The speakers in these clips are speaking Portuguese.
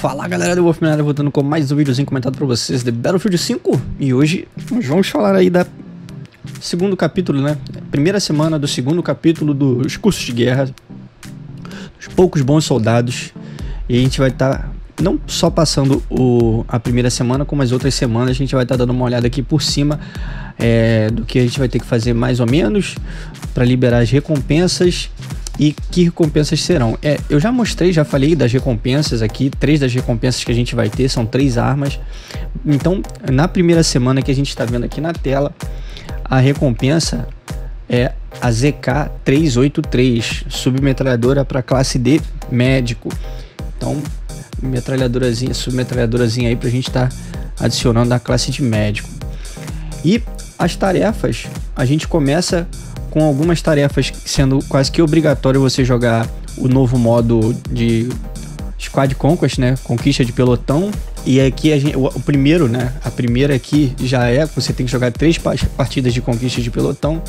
Fala galera do Wolf Minera voltando com mais um videozinho comentado pra vocês de Battlefield 5 E hoje nós vamos falar aí da segundo capítulo, né? Primeira semana do segundo capítulo dos cursos de guerra Os poucos bons soldados. E a gente vai estar tá não só passando o, a primeira semana, como as outras semanas A gente vai estar tá dando uma olhada aqui por cima é, Do que a gente vai ter que fazer mais ou menos para liberar as recompensas e que recompensas serão? É, eu já mostrei, já falei das recompensas aqui, três das recompensas que a gente vai ter são três armas. Então, na primeira semana que a gente está vendo aqui na tela, a recompensa é a ZK383, submetralhadora para classe D médico. Então, metralhadorazinha, submetralhadorazinha aí para a gente estar tá adicionando na classe de médico. E as tarefas, a gente começa com algumas tarefas sendo quase que obrigatório você jogar o novo modo de Squad Conquest, né? Conquista de pelotão. E aqui gente, o, o, primeiro, né? A primeira aqui já é você tem que jogar três partidas de conquista de pelotão.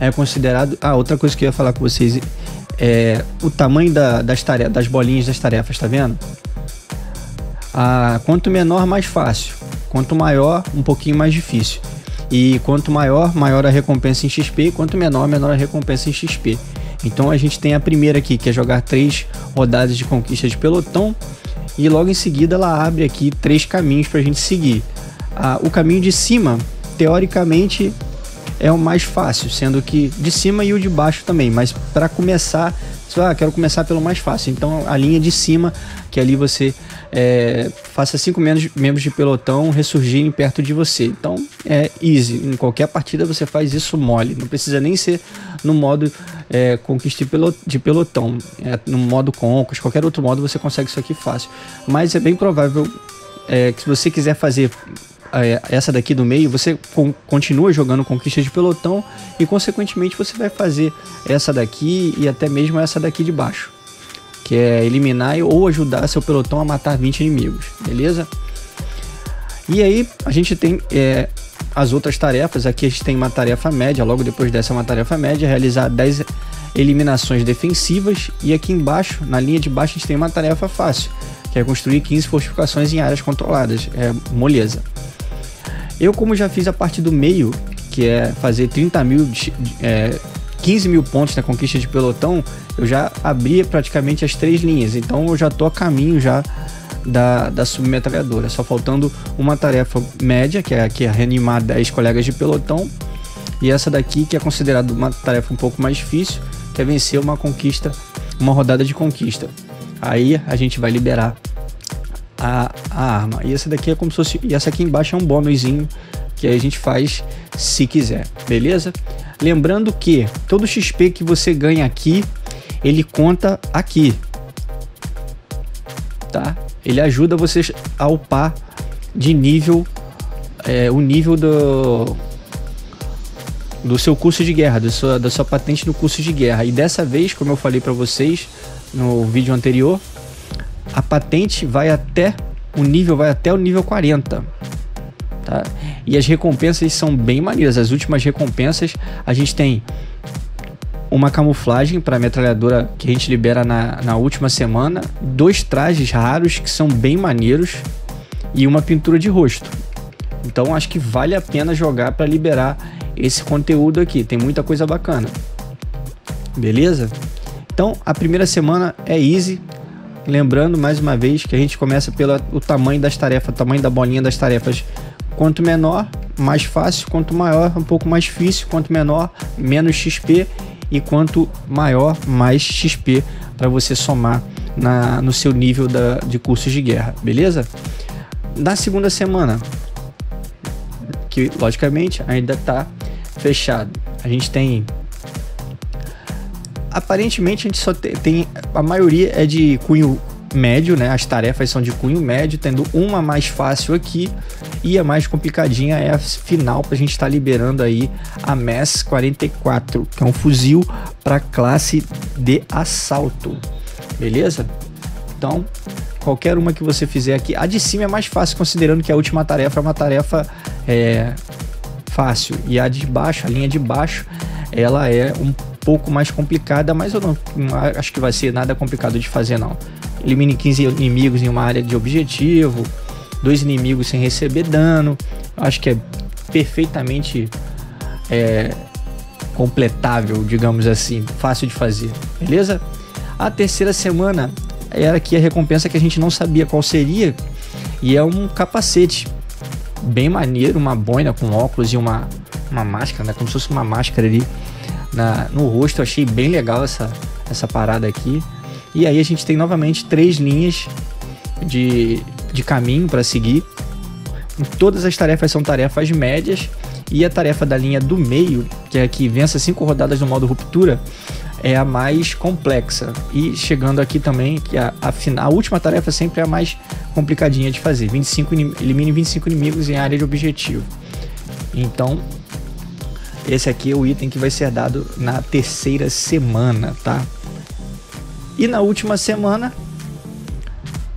É considerado. Ah, outra coisa que eu ia falar com vocês é o tamanho da, das tarefas, das bolinhas das tarefas, tá vendo? Ah, quanto menor, mais fácil. Quanto maior, um pouquinho mais difícil. E quanto maior, maior a recompensa em XP, quanto menor, menor a recompensa em XP. Então a gente tem a primeira aqui, que é jogar três rodadas de conquista de pelotão, e logo em seguida ela abre aqui três caminhos para a gente seguir. Ah, o caminho de cima, teoricamente, é o mais fácil, sendo que de cima e o de baixo também, mas para começar, ah, quero começar pelo mais fácil. Então a linha de cima, que ali você é, faça cinco membros de pelotão ressurgirem perto de você. Então é easy. Em qualquer partida você faz isso mole. Não precisa nem ser no modo é, conquista de pelotão. É, no modo conquest, qualquer outro modo você consegue isso aqui fácil. Mas é bem provável é, que se você quiser fazer é, essa daqui do meio, você continua jogando conquista de pelotão e consequentemente você vai fazer essa daqui e até mesmo essa daqui de baixo que é eliminar ou ajudar seu pelotão a matar 20 inimigos, beleza? E aí a gente tem é, as outras tarefas, aqui a gente tem uma tarefa média, logo depois dessa uma tarefa média, realizar 10 eliminações defensivas e aqui embaixo, na linha de baixo, a gente tem uma tarefa fácil, que é construir 15 fortificações em áreas controladas, é moleza. Eu como já fiz a parte do meio, que é fazer 30 mil é, 15 mil pontos na conquista de pelotão, eu já abri praticamente as três linhas. Então eu já tô a caminho já da, da submetralhadora. Só faltando uma tarefa média, que é, que é reanimar 10 colegas de pelotão. E essa daqui, que é considerada uma tarefa um pouco mais difícil, que é vencer uma conquista, uma rodada de conquista. Aí a gente vai liberar a, a arma. E essa daqui é como se fosse. E essa aqui embaixo é um bônusinho que a gente faz se quiser, beleza? Lembrando que todo XP que você ganha aqui, ele conta aqui, tá? Ele ajuda você a upar de nível, é, o nível do, do seu curso de guerra, do sua, da sua patente no curso de guerra. E dessa vez, como eu falei para vocês no vídeo anterior, a patente vai até o nível vai até o nível 40 tá? E as recompensas são bem maneiras. As últimas recompensas a gente tem uma camuflagem para metralhadora que a gente libera na, na última semana, dois trajes raros que são bem maneiros e uma pintura de rosto. Então acho que vale a pena jogar para liberar esse conteúdo aqui. Tem muita coisa bacana. Beleza? Então a primeira semana é easy. Lembrando mais uma vez que a gente começa pelo o tamanho das tarefas, tamanho da bolinha das tarefas Quanto menor, mais fácil, quanto maior, um pouco mais difícil, quanto menor, menos XP e quanto maior, mais XP para você somar na, no seu nível da, de cursos de guerra, beleza? Na segunda semana, que logicamente ainda está fechado, a gente tem aparentemente a gente só tem, tem, a maioria é de cunho médio, né? As tarefas são de cunho médio, tendo uma mais fácil aqui e a mais complicadinha é a final para a gente estar tá liberando aí a MES 44, que é um fuzil para classe de assalto. Beleza? Então, qualquer uma que você fizer aqui, a de cima é mais fácil considerando que a última tarefa é uma tarefa é, fácil e a de baixo, a linha de baixo, ela é um pouco mais complicada, mas eu não, acho que vai ser nada complicado de fazer não. Elimine 15 inimigos em uma área de objetivo, dois inimigos sem receber dano. Acho que é perfeitamente é, completável, digamos assim, fácil de fazer, beleza? A terceira semana era aqui a recompensa que a gente não sabia qual seria, e é um capacete bem maneiro, uma boina com óculos e uma, uma máscara, né? Como se fosse uma máscara ali na, no rosto. Eu achei bem legal essa, essa parada aqui. E aí a gente tem novamente três linhas de, de caminho para seguir. Todas as tarefas são tarefas médias e a tarefa da linha do meio, que é que vença cinco rodadas no modo ruptura, é a mais complexa. E chegando aqui também, que a, a, a última tarefa sempre é a mais complicadinha de fazer. 25 elimine 25 inimigos em área de objetivo. Então, esse aqui é o item que vai ser dado na terceira semana, tá? E na última semana,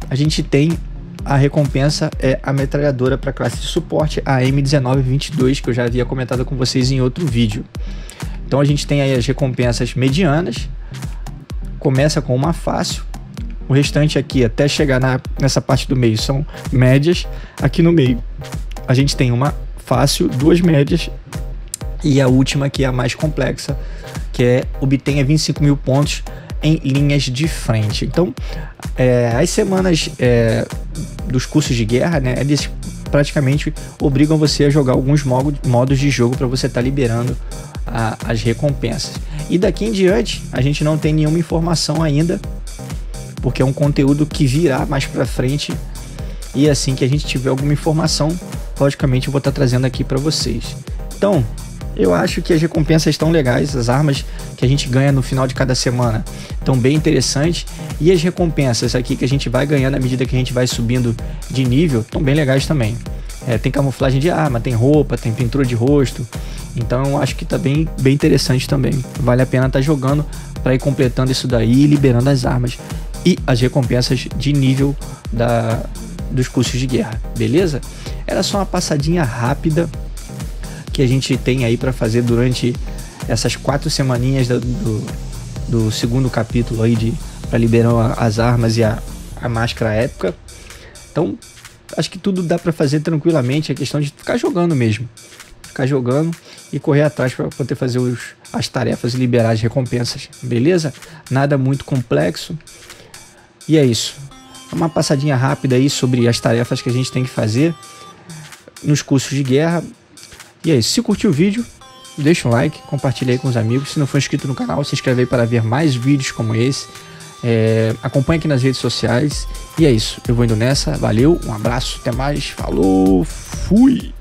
a gente tem a recompensa é a metralhadora para classe de suporte, a M1922, que eu já havia comentado com vocês em outro vídeo. Então a gente tem aí as recompensas medianas, começa com uma fácil, o restante aqui até chegar na, nessa parte do meio são médias, aqui no meio a gente tem uma fácil, duas médias. E a última que é a mais complexa, que é obtenha 25 mil pontos em linhas de frente. Então, é, as semanas é, dos cursos de guerra, né, eles praticamente obrigam você a jogar alguns modos de jogo para você estar tá liberando a, as recompensas. E daqui em diante, a gente não tem nenhuma informação ainda, porque é um conteúdo que virá mais para frente. E assim que a gente tiver alguma informação, logicamente eu vou estar tá trazendo aqui para vocês. Então, eu acho que as recompensas estão legais, as armas que a gente ganha no final de cada semana estão bem interessantes e as recompensas aqui que a gente vai ganhando à medida que a gente vai subindo de nível estão bem legais também. É, tem camuflagem de arma, tem roupa, tem pintura de rosto. Então eu acho que tá bem, bem interessante também. Vale a pena estar tá jogando para ir completando isso daí e liberando as armas e as recompensas de nível da, dos cursos de guerra, beleza? Era só uma passadinha rápida que a gente tem aí para fazer durante essas quatro semaninhas do, do, do segundo capítulo aí de para liberar as armas e a, a máscara épica. Então, acho que tudo dá para fazer tranquilamente, é questão de ficar jogando mesmo. Ficar jogando e correr atrás para poder fazer os, as tarefas e liberar as recompensas, beleza? Nada muito complexo. E é isso. Uma passadinha rápida aí sobre as tarefas que a gente tem que fazer nos cursos de guerra. E é isso. Se curtiu o vídeo, deixa um like, compartilha aí com os amigos. Se não for inscrito no canal, se inscreve aí para ver mais vídeos como esse. É, acompanhe aqui nas redes sociais. E é isso. Eu vou indo nessa. Valeu, um abraço, até mais. Falou, fui!